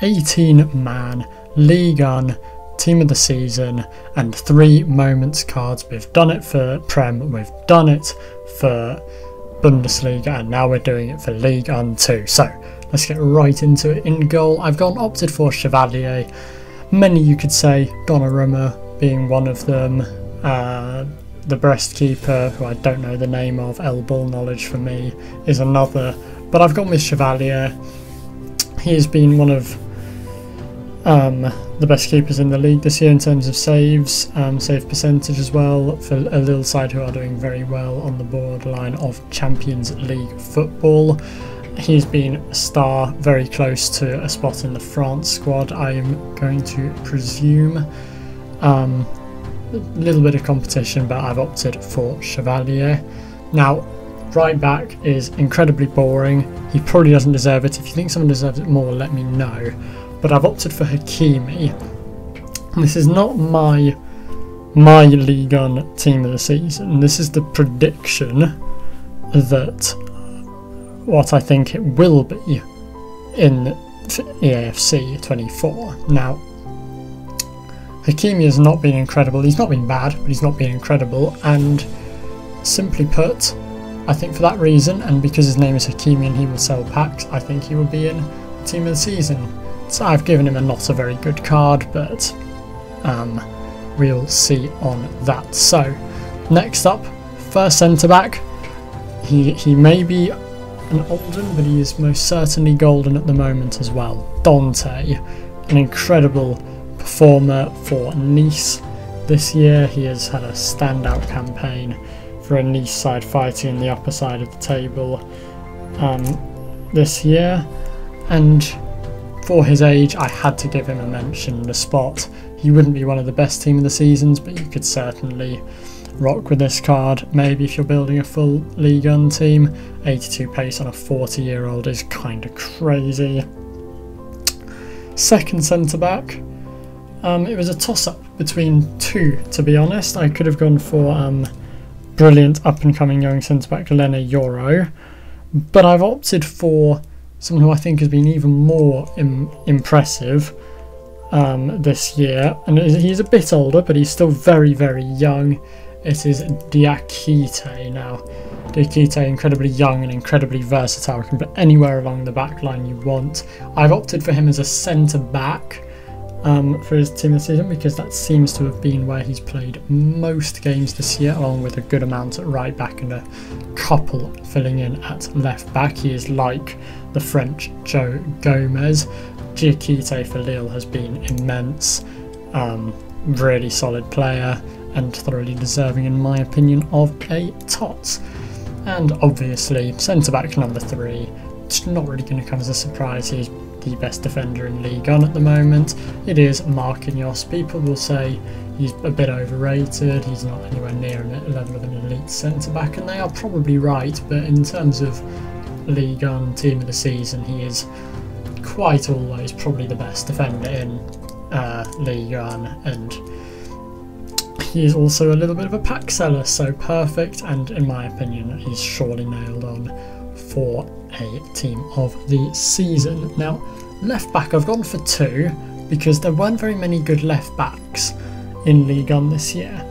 18 man Ligue 1 team of the season and three moments cards. We've done it for Prem, we've done it for Bundesliga, and now we're doing it for Ligue 1 too. So let's get right into it. In goal, I've gone opted for Chevalier. Many you could say, Donnarumma being one of them. Uh, the Brest keeper, who I don't know the name of, Ball knowledge for me, is another. But I've gone with Chevalier. He has been one of um, the best keepers in the league this year in terms of saves, um, save percentage as well, for a little side who are doing very well on the borderline of Champions League football. He's been a star, very close to a spot in the France squad, I am going to presume. Um, a little bit of competition, but I've opted for Chevalier. Now, right back is incredibly boring. He probably doesn't deserve it. If you think someone deserves it more, let me know. But I've opted for Hakimi. This is not my my Ligue 1 team of the season. This is the prediction that what I think it will be in EAFC 24. Now, Hakimi has not been incredible. He's not been bad, but he's not been incredible. And simply put, I think for that reason, and because his name is Hakimi and he will sell packs, I think he will be in team of the season. So I've given him a not a very good card, but um, we'll see on that. So next up, first centre back. He he may be an Oldham, but he is most certainly golden at the moment as well. Dante, an incredible performer for Nice this year. He has had a standout campaign for a Nice side fighting in the upper side of the table um, this year. And for his age, I had to give him a mention in the spot. He wouldn't be one of the best team of the seasons, but you could certainly rock with this card. Maybe if you're building a full Ligue 1 team, 82 pace on a 40 year old is kind of crazy. Second centre back, um, it was a toss up between two, to be honest. I could have gone for um, brilliant up and coming young centre back Leny Yoro, but I've opted for someone who I think has been even more Im- impressive um, this year. And he's a bit older, but he's still very, very young. It is Diakite now. Diakite, incredibly young and incredibly versatile, can play anywhere along the back line you want. I've opted for him as a centre back um, for his team this season because that seems to have been where he's played most games this year, along with a good amount at right back and a couple filling in at left back. He is like the French Joe Gomez. Diakite for Lille has been immense, um, really solid player, and thoroughly deserving, in my opinion, of a tot. And obviously, centre back number three, it's not really going to come as a surprise. He's the best defender in Ligue 1 at the moment. It is Marquinhos. People will say he's a bit overrated, he's not anywhere near a level of an elite centre back, and they are probably right, but in terms of Ligue 1 team of the season, he is quite always probably the best defender in uh, Ligue 1, and he is also a little bit of a pack seller, so perfect, and in my opinion, he's surely nailed on for a team of the season. Now, left back, I've gone for two because there weren't very many good left backs in Ligue 1 this year.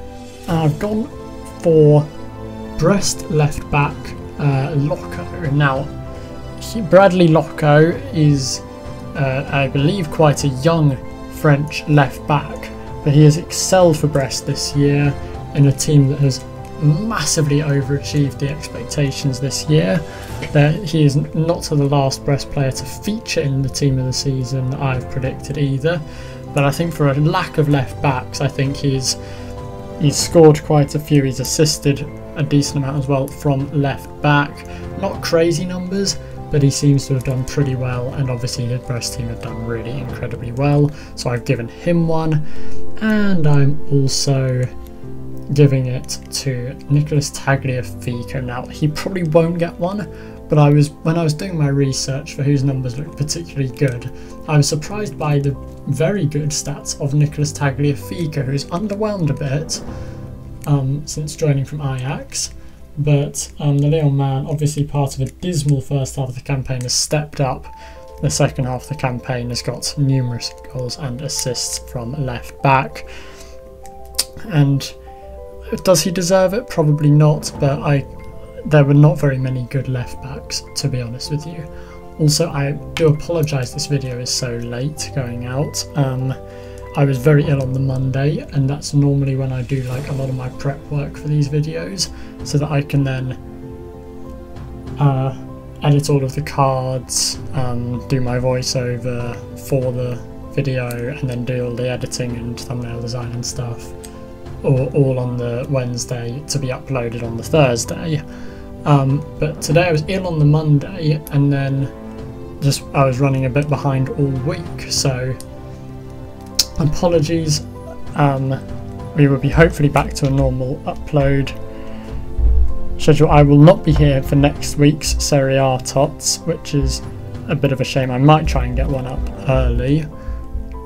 And I've gone for Brest left back uh, Locko. Now, he, Bradley Locko is, uh, I believe, quite a young French left back, but he has excelled for Brest this year in a team that has massively overachieved the expectations this year. That he is not the last Brest player to feature in the team of the season that I've predicted either. But I think for a lack of left backs, I think he's he's scored quite a few. He's assisted a decent amount as well from left back. Not crazy numbers, but he seems to have done pretty well. And obviously, his Brest team have done really incredibly well. So I've given him one, and I'm also giving it to Nicholas Tagliafico. Now, he probably won't get one, but I was when I was doing my research for whose numbers looked particularly good, I was surprised by the very good stats of Nicholas Tagliafico, who's underwhelmed a bit um, since joining from Ajax. But um, the Lyon man, obviously part of a dismal first half of the campaign, has stepped up the second half of the campaign has got numerous goals and assists from left back. And does he deserve it? Probably not, but I there were not very many good left backs, to be honest with you. Also, I do apologise this video is so late going out. Um, I was very ill on the Monday, and that's normally when I do like a lot of my prep work for these videos, so that I can then uh, edit all of the cards, um, do my voiceover for the video, and then do all the editing and thumbnail design and stuff, all, all on the Wednesday to be uploaded on the Thursday. Um, but today I was ill on the Monday, and then just I was running a bit behind all week, so apologies. Um, we will be hopefully back to a normal upload schedule. I will not be here for next week's Serie A tots, which is a bit of a shame. I might try and get one up early,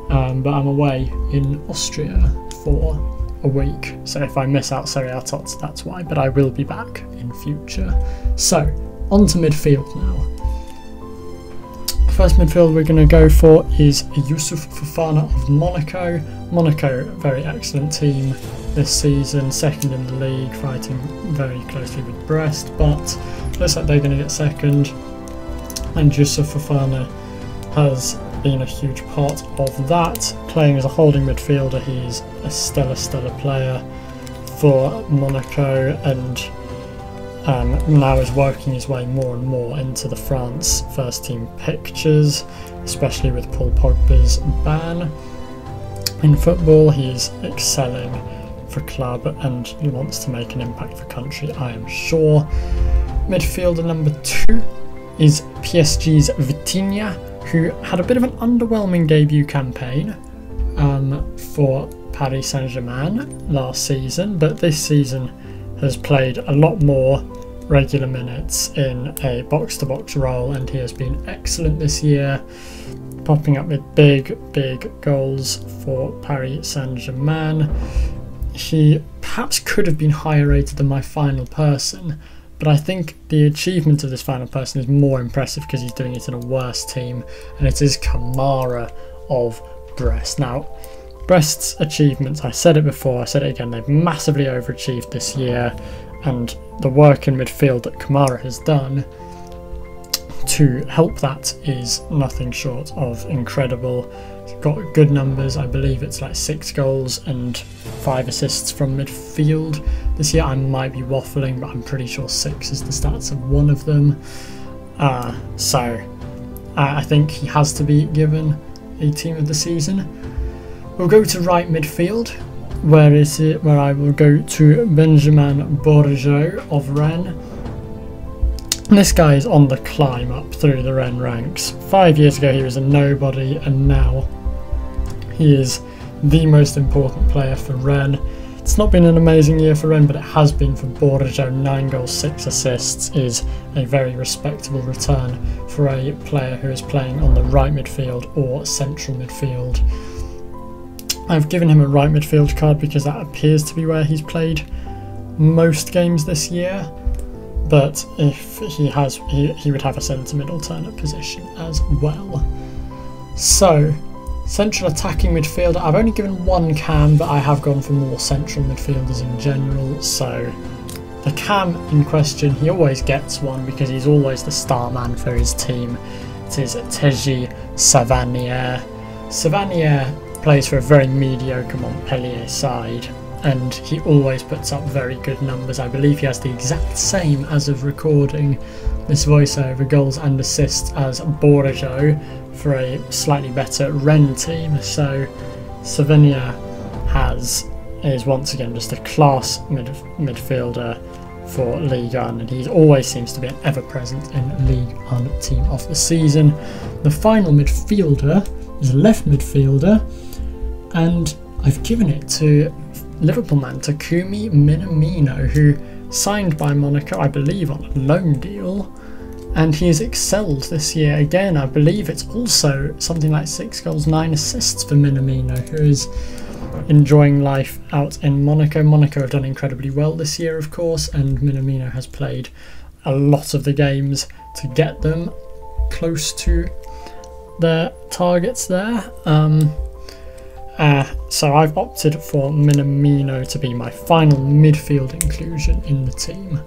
um, but I'm away in Austria for a week. So if I miss out Serie A tots, that's why. But I will be back in future. So on to midfield now. First midfield we're going to go for is Youssouf Fofana of Monaco. Monaco, very excellent team this season, second in the league, fighting very closely with Brest, but looks like they're going to get second. And Youssouf Fofana has been a huge part of that. Playing as a holding midfielder, he's a stellar, stellar player for Monaco and um, now is working his way more and more into the France first team pictures, especially with Paul Pogba's ban. In football, he's excelling for club and he wants to make an impact for country, I am sure. Midfielder number two is PSG's Vitinha, who had a bit of an underwhelming debut campaign um, for Paris Saint Germain last season, but this season has played a lot more regular minutes in a box to box role, and he has been excellent this year, popping up with big, big goals for Paris Saint Germain. He perhaps could have been higher rated than my final person, but I think the achievement of this final person is more impressive because he's doing it in a worse team, and it is Camara of Brest. Now, Brest's achievements, I said it before, I said it again, they've massively overachieved this year, and the work in midfield that Camara has done to help that is nothing short of incredible. He's got good numbers, I believe it's like six goals and five assists from midfield. This year I might be waffling, but I'm pretty sure six is the stats of one of them. Uh, so uh, I think he has to be given a team of the season. We'll go to right midfield. Where is it? Where I will go to Benjamin Bourigeaud of Rennes. This guy is on the climb up through the Rennes ranks. Five years ago he was a nobody and now he is the most important player for Rennes. It's not been an amazing year for Rennes, but it has been for Bourigeaud. 9 goals, 6 assists is a very respectable return for a player who is playing on the right midfield or central midfield. I've given him a right midfield card because that appears to be where he's played most games this year. But if he has, he, he would have a centre mid alternate position as well. So, central attacking midfielder. I've only given one cam, but I have gone for more central midfielders in general. So, the cam in question, he always gets one because he's always the star man for his team. It is Teji Savanier. Savanier plays for a very mediocre Montpellier side and he always puts up very good numbers. I believe he has the exact same as of recording this voiceover goals and assists as Bourigeaud for a slightly better Rennes team. So Savanier has is once again just a class mid, midfielder for Ligue 1 and he always seems to be an ever present in Ligue 1 team of the season. The final midfielder is a left midfielder and I've given it to Liverpool man Takumi Minamino, who signed by Monaco, I believe, on a loan deal, and he has excelled this year again. I believe it's also something like six goals, nine assists for Minamino, who is enjoying life out in Monaco. Monaco have done incredibly well this year, of course, and Minamino has played a lot of the games to get them close to their targets there. Um, uh, so I've opted for Minamino to be my final midfield inclusion in the team.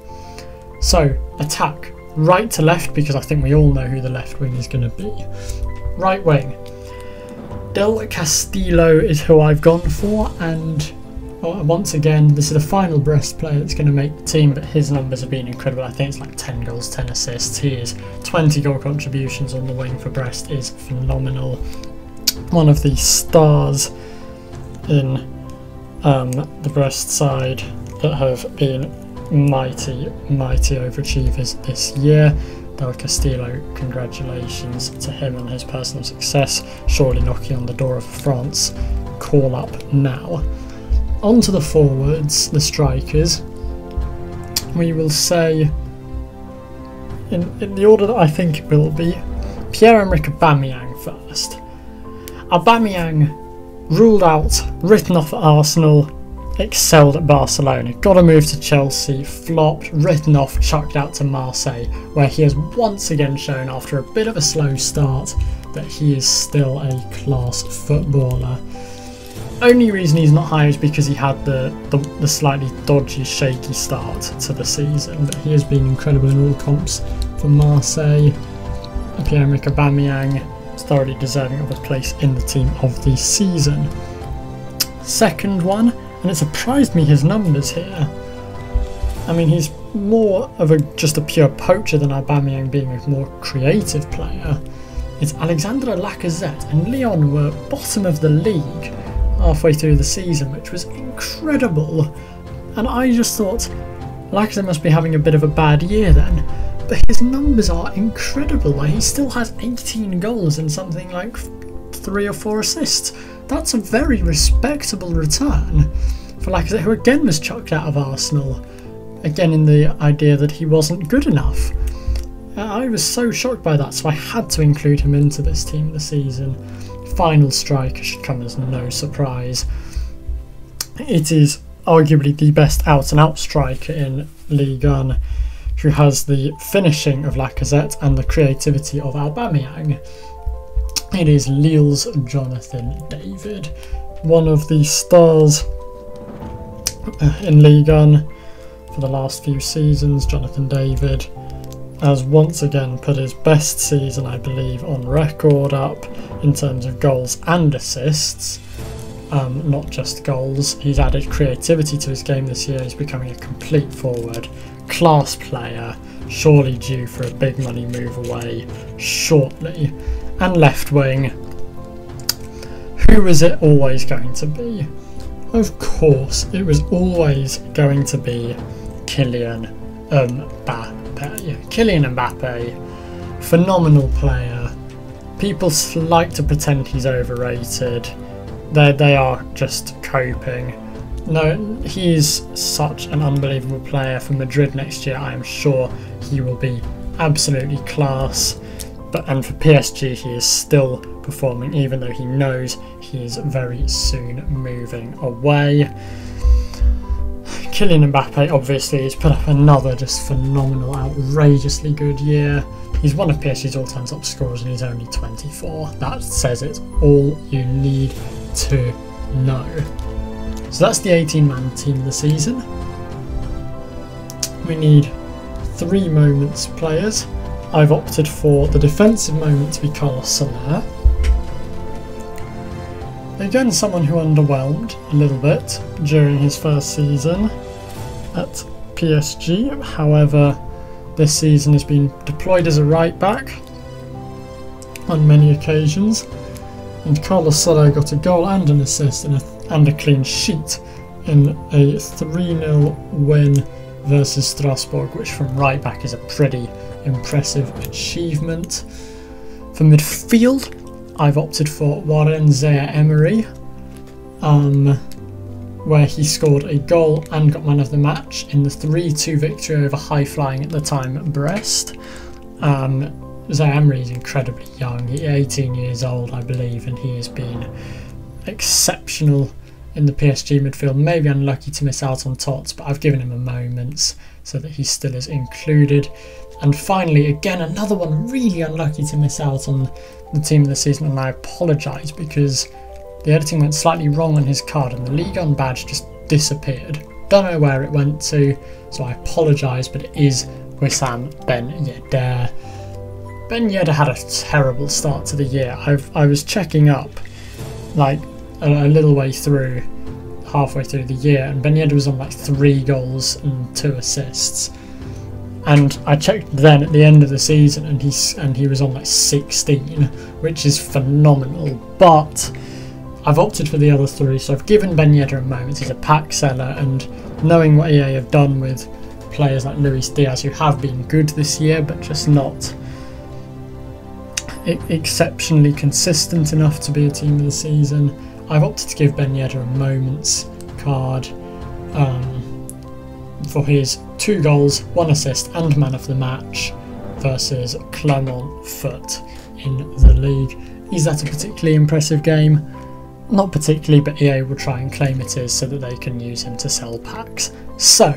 So, attack. Right to left, because I think we all know who the left wing is going to be. Right wing. Del Castillo is who I've gone for, and once again, this is the final Brest player that's going to make the team, but his numbers have been incredible. I think it's like 10 goals, 10 assists. He is 20 goal contributions on the wing for Brest is phenomenal. One of the stars in um, the Brest side that have been mighty, mighty overachievers this year. Del Castillo, congratulations to him and his personal success, surely knocking on the door of France call up now. On to the forwards, the strikers. We will say, in, in the order that I think it will be, Pierre-Emerick Aubameyang first. Aubameyang ruled out, written off at Arsenal, excelled at Barcelona, got a move to Chelsea, flopped, written off, chucked out to Marseille, where he has once again shown after a bit of a slow start that he is still a class footballer. Only reason he's not higher is because he had the, the, the slightly dodgy, shaky start to the season, but he has been incredible in all comps for Marseille. Pierre-Emerick Aubameyang thoroughly deserving of a place in the team of the season. Second one, and it surprised me his numbers here. I mean, he's more of a just a pure poacher than Aubameyang being a more creative player. It's Alexandre Lacazette, and Lyon were bottom of the league halfway through the season, which was incredible. And I just thought, Lacazette must be having a bit of a bad year then. But his numbers are incredible. He still has 18 goals and something like three or four assists. That's a very respectable return for Lacazette, who again was chucked out of Arsenal. Again, in the idea that he wasn't good enough. Uh, I was so shocked by that, so I had to include him into this team this season. Final striker should come as no surprise. It is arguably the best out and out striker in Ligue 1, who has the finishing of Lacazette and the creativity of Aubameyang. It is Lille's Jonathan David, one of the stars uh, in Ligue 1 for the last few seasons. Jonathan David has once again put his best season, I believe, on record up in terms of goals and assists. Um, not just goals. He's added creativity to his game this year. He's becoming a complete forward, class player, surely due for a big money move away shortly and left wing. Who is it always going to be? Of course, it was always going to be Kylian Mbappe. Kylian Mbappe, phenomenal player. People like to pretend he's overrated. They they are just coping. No, he's such an unbelievable player for Madrid next year. I am sure he will be absolutely class but and for PSG he is still performing even though he knows he is very soon moving away. Kylian Mbappe obviously has put up another just phenomenal, outrageously good year. He's one of PSG's all-time top scorers and he's only 24. That says it all you need to know. So that's the 18-man team of the season. We need three moments players. I've opted for the defensive moment to be Carlos Soler. Again, someone who underwhelmed a little bit during his first season at PSG. However, this season has been deployed as a right back on many occasions. And Carlos Soler got a goal and an assist in a, and a clean sheet in a 3 0 win versus Strasbourg, which from right back is a pretty impressive achievement. For midfield, I've opted for Warren Zaïre-Emery, um, where he scored a goal and got man of the match in the 3-2 victory over high-flying at the time Brest. Um, Zaïre-Emery is incredibly young, he's 18 years old I believe, and he has been exceptional in the PSG midfield. Maybe unlucky to miss out on Tots, but I've given him a moment so that he still is included. And finally, again, another one really unlucky to miss out on the team of the season, and I apologise because the editing went slightly wrong on his card and the Ligue 1 badge just disappeared. Don't know where it went to, so I apologise, but it is Wissam Ben Yedder. Ben Yedder had a terrible start to the year. I've, I was checking up, like, a, a little way through, halfway through the year, and Ben Yedder was on like three goals and two assists. And I checked then at the end of the season, and he's and he was on like 16, which is phenomenal. But I've opted for the other three, so I've given Ben Yedder a moment. He's a pack seller, and knowing what EA have done with players like Luis Diaz, who have been good this year, but just not exceptionally consistent enough to be a team of the season, I've opted to give Ben Yedder a moments card um, for his two goals, one assist, and man of the match versus Clermont Foot in the league. Is that a particularly impressive game? Not particularly, but EA will try and claim it is so that they can use him to sell packs. So,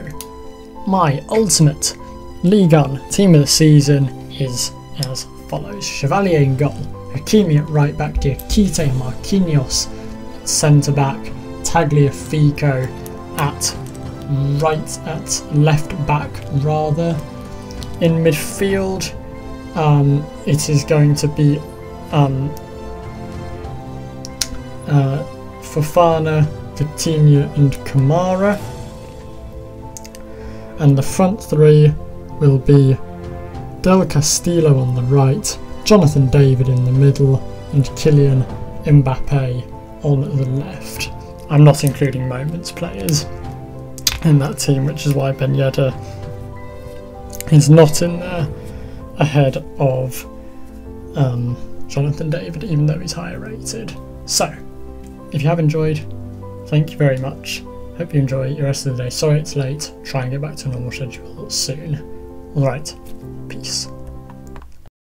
my ultimate Ligue 1 team of the season is as follows Chevalier in goal, Hakimi at right back, Diakite Marquinhos centre back, Tagliafico at right at left back rather. In midfield, um, it is going to be um, uh, Fofana, Coutinho and Camara. And the front three will be Del Castillo on the right, Jonathan David in the middle, and Kylian Mbappe on the left. I'm not including moments players in that team, which is why Ben Yedder is not in there ahead of um, Jonathan David, even though he's higher rated. So, if you have enjoyed, thank you very much. Hope you enjoy your rest of the day. Sorry it's late. Try and get back to normal schedule soon. Alright, peace.